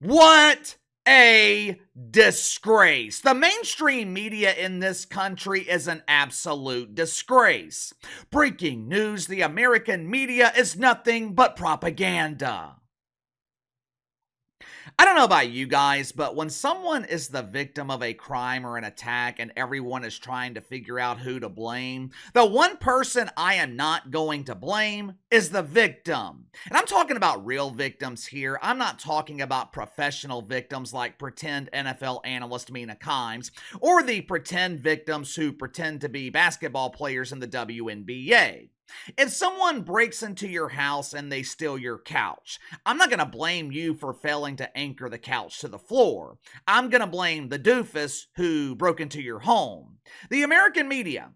What a disgrace. The mainstream media in this country is an absolute disgrace. Breaking news the American media is nothing but propaganda. I don't know about you guys, but when someone is the victim of a crime or an attack and everyone is trying to figure out who to blame, the one person I am not going to blame is the victim. And I'm talking about real victims here. I'm not talking about professional victims like pretend NFL analyst Mina Kimes or the pretend victims who pretend to be basketball players in the WNBA. If someone breaks into your house and they steal your couch, I'm not going to blame you for failing to anchor the couch to the floor. I'm going to blame the doofus who broke into your home. The American media,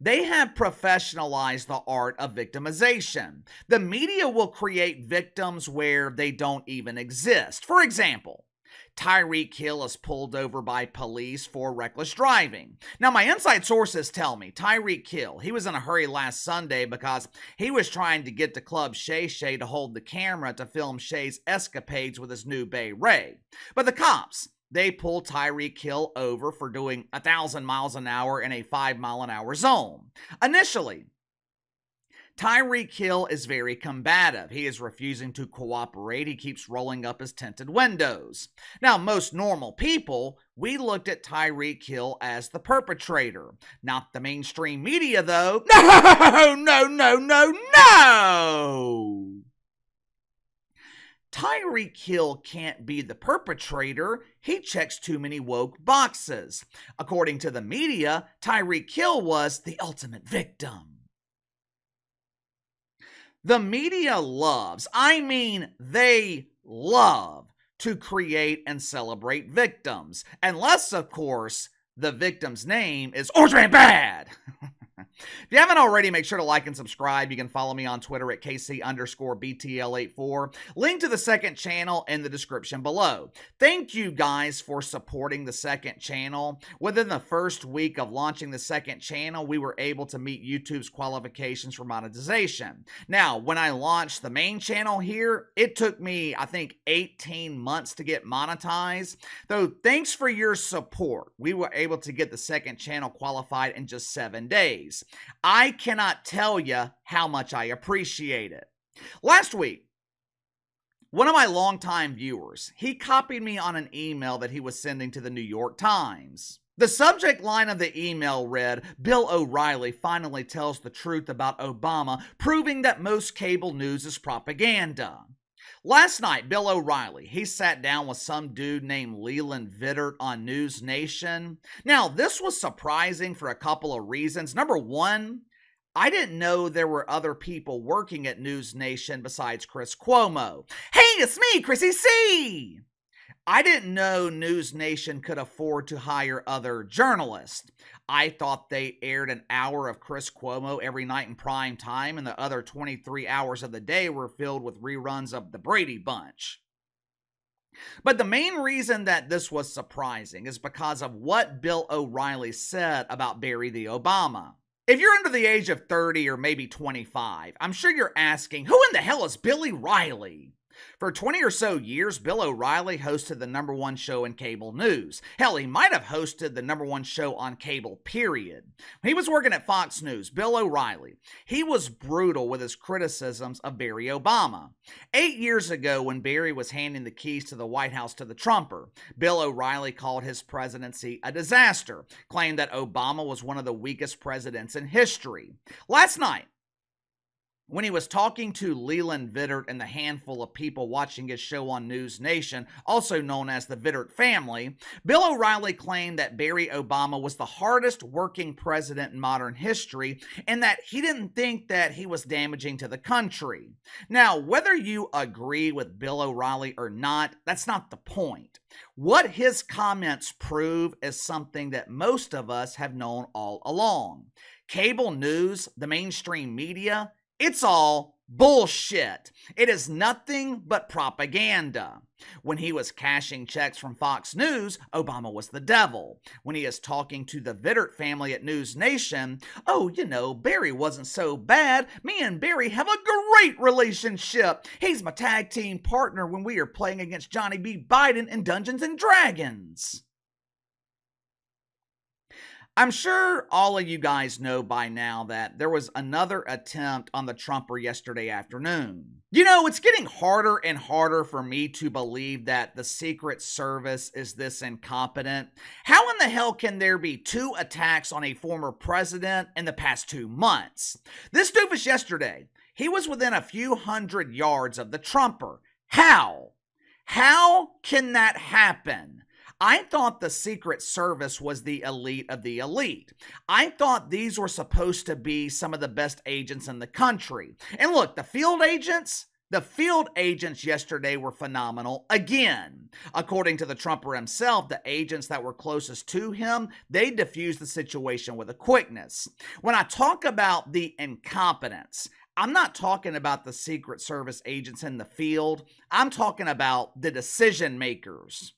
they have professionalized the art of victimization. The media will create victims where they don't even exist. For example, Tyreek Hill is pulled over by police for reckless driving. Now, my inside sources tell me Tyreek Hill, he was in a hurry last Sunday because he was trying to get to Club Shay Shay to hold the camera to film Shay's escapades with his new Bay Ray. But the cops, they pull Tyreek Hill over for doing a thousand miles an hour in a five mile an hour zone. Initially, Tyreek Hill is very combative. He is refusing to cooperate. He keeps rolling up his tinted windows. Now, most normal people, we looked at Tyreek Hill as the perpetrator. Not the mainstream media, though. No, no, no, no, no! Tyreek Hill can't be the perpetrator. He checks too many woke boxes. According to the media, Tyreek Hill was the ultimate victim. The media loves, I mean, they love to create and celebrate victims. Unless, of course, the victim's name is Orange Bad. If you haven't already, make sure to like and subscribe. You can follow me on Twitter at KC underscore BTL84. Link to the second channel in the description below. Thank you guys for supporting the second channel. Within the first week of launching the second channel, we were able to meet YouTube's qualifications for monetization. Now, when I launched the main channel here, it took me, I think, 18 months to get monetized. Though, thanks for your support. We were able to get the second channel qualified in just seven days. I cannot tell you how much I appreciate it. Last week, one of my longtime viewers, he copied me on an email that he was sending to the New York Times. The subject line of the email read Bill O'Reilly finally tells the truth about Obama, proving that most cable news is propaganda. Last night, Bill O'Reilly, he sat down with some dude named Leland Vittert on News Nation. Now, this was surprising for a couple of reasons. Number one, I didn't know there were other people working at News Nation besides Chris Cuomo. Hey, it's me, Chrissy C. I didn't know News Nation could afford to hire other journalists. I thought they aired an hour of Chris Cuomo every night in prime time, and the other 23 hours of the day were filled with reruns of The Brady Bunch. But the main reason that this was surprising is because of what Bill O'Reilly said about Barry the Obama. If you're under the age of 30 or maybe 25, I'm sure you're asking, who in the hell is Billy Riley? For 20 or so years, Bill O'Reilly hosted the number one show in cable news. Hell, he might have hosted the number one show on cable, period. He was working at Fox News, Bill O'Reilly, he was brutal with his criticisms of Barry Obama. Eight years ago, when Barry was handing the keys to the White House to the Trumper, Bill O'Reilly called his presidency a disaster, claimed that Obama was one of the weakest presidents in history. Last night, when he was talking to Leland Vittert and the handful of people watching his show on News Nation, also known as the Vittert family, Bill O'Reilly claimed that Barry Obama was the hardest working president in modern history and that he didn't think that he was damaging to the country. Now, whether you agree with Bill O'Reilly or not, that's not the point. What his comments prove is something that most of us have known all along. Cable news, the mainstream media, it's all Bullshit. It is nothing but propaganda. When he was cashing checks from Fox News, Obama was the devil. When he is talking to the Vittert family at News Nation, oh, you know, Barry wasn't so bad. Me and Barry have a great relationship. He's my tag team partner when we are playing against Johnny B. Biden in Dungeons and Dragons. I'm sure all of you guys know by now that there was another attempt on the Trumper yesterday afternoon. You know, it's getting harder and harder for me to believe that the Secret Service is this incompetent. How in the hell can there be two attacks on a former president in the past two months? This doofus yesterday, he was within a few hundred yards of the Trumper. How? How can that happen? I thought the Secret Service was the elite of the elite. I thought these were supposed to be some of the best agents in the country. And look, the field agents, the field agents yesterday were phenomenal again. According to the Trumper himself, the agents that were closest to him, they diffused the situation with a quickness. When I talk about the incompetence, I'm not talking about the Secret Service agents in the field. I'm talking about the decision makers.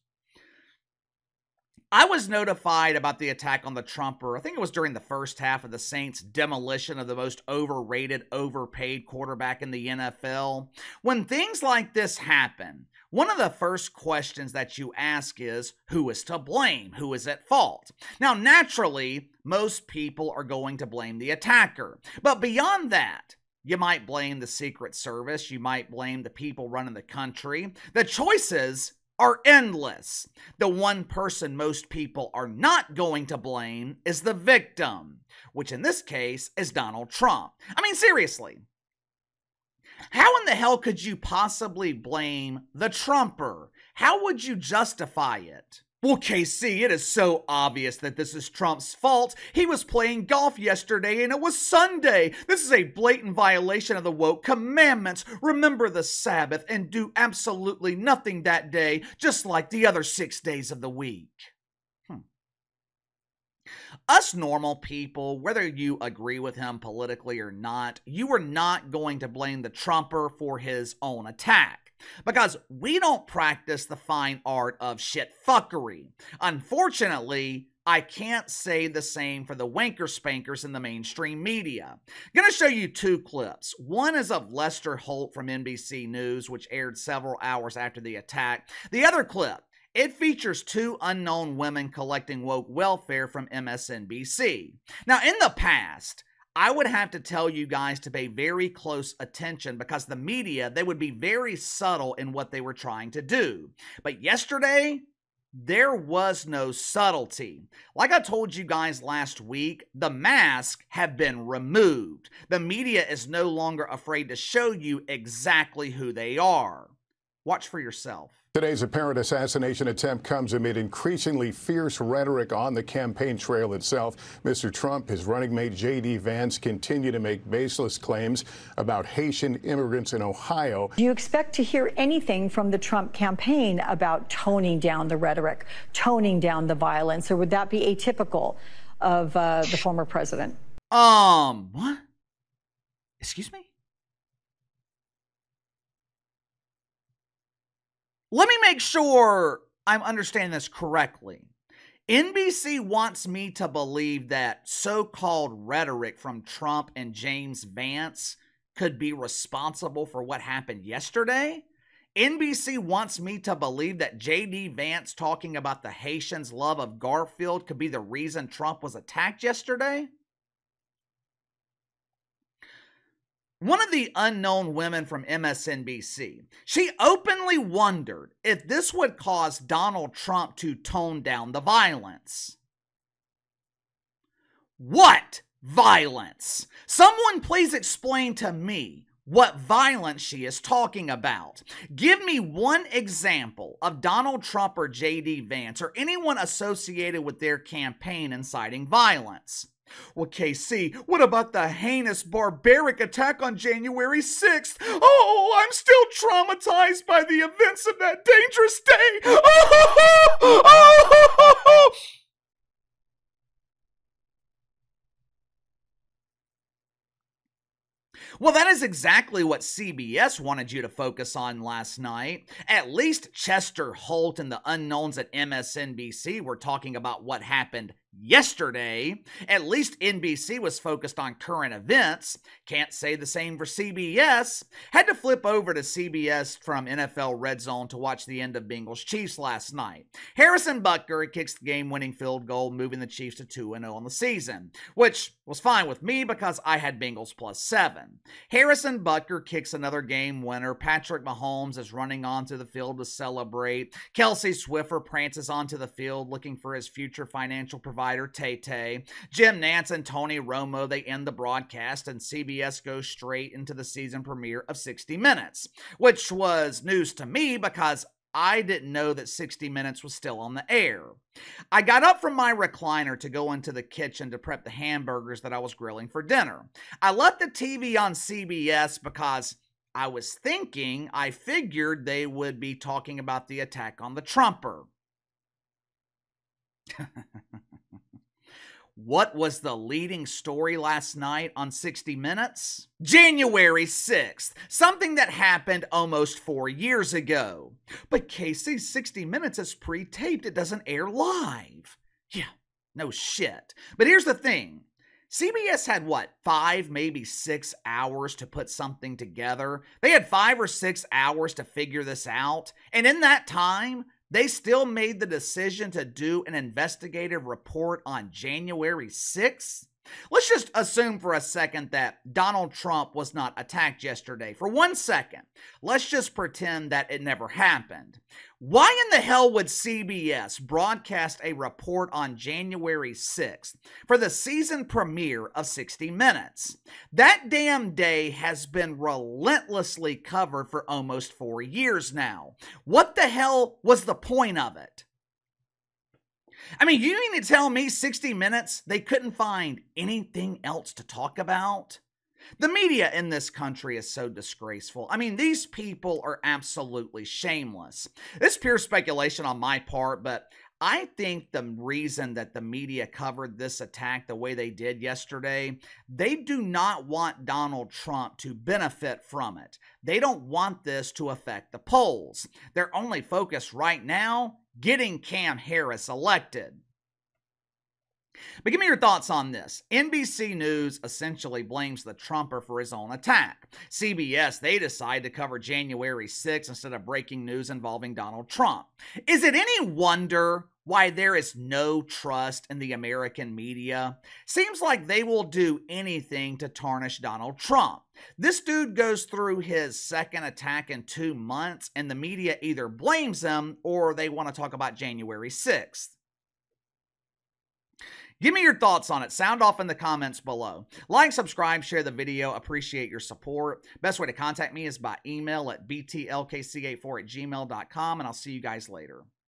I was notified about the attack on the Trumper. I think it was during the first half of the Saints' demolition of the most overrated, overpaid quarterback in the NFL. When things like this happen, one of the first questions that you ask is who is to blame? Who is at fault? Now, naturally, most people are going to blame the attacker. But beyond that, you might blame the Secret Service. You might blame the people running the country. The choices are endless. The one person most people are not going to blame is the victim, which in this case is Donald Trump. I mean, seriously. How in the hell could you possibly blame the Trumper? How would you justify it? Well, KC, it is so obvious that this is Trump's fault. He was playing golf yesterday and it was Sunday. This is a blatant violation of the woke commandments. Remember the Sabbath and do absolutely nothing that day, just like the other six days of the week. Hmm. Us normal people, whether you agree with him politically or not, you are not going to blame the Trumper for his own attack because we don't practice the fine art of shit fuckery. Unfortunately, I can't say the same for the wanker spankers in the mainstream media. Gonna show you two clips. One is of Lester Holt from NBC News, which aired several hours after the attack. The other clip it features two unknown women collecting woke welfare from MSNBC. Now, in the past, I would have to tell you guys to pay very close attention because the media, they would be very subtle in what they were trying to do. But yesterday, there was no subtlety. Like I told you guys last week, the masks have been removed. The media is no longer afraid to show you exactly who they are. Watch for yourself. Today's apparent assassination attempt comes amid increasingly fierce rhetoric on the campaign trail itself. Mr. Trump, his running mate J.D. Vance continue to make baseless claims about Haitian immigrants in Ohio. Do you expect to hear anything from the Trump campaign about toning down the rhetoric, toning down the violence, or would that be atypical of uh, the former president? Um, what? Excuse me? Let me make sure I'm understanding this correctly. NBC wants me to believe that so called rhetoric from Trump and James Vance could be responsible for what happened yesterday. NBC wants me to believe that JD Vance talking about the Haitians' love of Garfield could be the reason Trump was attacked yesterday. One of the unknown women from MSNBC, she openly wondered if this would cause Donald Trump to tone down the violence. What violence? Someone please explain to me what violence she is talking about. Give me one example of Donald Trump or J.D. Vance or anyone associated with their campaign inciting violence. Well, KC, what about the heinous, barbaric attack on January 6th? Oh, I'm still traumatized by the events of that dangerous day. Oh, oh, oh, Well, that is exactly what CBS wanted you to focus on last night. At least Chester Holt and the unknowns at MSNBC were talking about what happened yesterday. At least NBC was focused on current events. Can't say the same for CBS. Had to flip over to CBS from NFL Red Zone to watch the end of Bengals Chiefs last night. Harrison Butker kicks the game winning field goal, moving the Chiefs to 2 0 on the season, which was fine with me because I had Bengals plus 7. Harrison Butker kicks another game winner. Patrick Mahomes is running onto the field to celebrate. Kelce Swiffer prances onto the field looking for his future financial provider provider Tay Tay. Jim Nantz and Tony Romo, they end the broadcast, and CBS goes straight into the season premiere of 60 Minutes, which was news to me because I didn't know that 60 Minutes was still on the air. I got up from my recliner to go into the kitchen to prep the hamburgers that I was grilling for dinner. I left the TV on CBS because I was thinking, I figured they would be talking about the attack on the Trumper. What was the leading story last night on 60 Minutes? January 6th, something that happened almost four years ago. But Casey, 60 Minutes is pre taped, it doesn't air live. Yeah, no shit. But here's the thing CBS had what, five, maybe six hours to put something together? They had five or six hours to figure this out. And in that time, they still made the decision to do an investigative report on January 6th. Let's just assume for a second that Donald Trump was not attacked yesterday. For one second, let's just pretend that it never happened. Why in the hell would CBS broadcast a report on January 6th for the season premiere of 60 Minutes? That damn day has been relentlessly covered for almost four years now. What the hell was the point of it? I mean, you mean to tell me 60 Minutes they couldn't find anything else to talk about? The media in this country is so disgraceful. I mean, these people are absolutely shameless. It's pure speculation on my part, but I think the reason that the media covered this attack the way they did yesterday, they do not want Donald Trump to benefit from it. They don't want this to affect the polls. Their only focus right now, getting Cam Harris elected. But give me your thoughts on this. NBC News essentially blames the Trumper for his own attack. CBS, they decide to cover January 6 instead of breaking news involving Donald Trump. Is it any wonder why there is no trust in the American media? Seems like they will do anything to tarnish Donald Trump. This dude goes through his second attack in two months, and the media either blames him or they want to talk about January 6th. Give me your thoughts on it. Sound off in the comments below. Like, subscribe, share the video. Appreciate your support. Best way to contact me is by email at btlkc84 at gmail.com, and I'll see you guys later.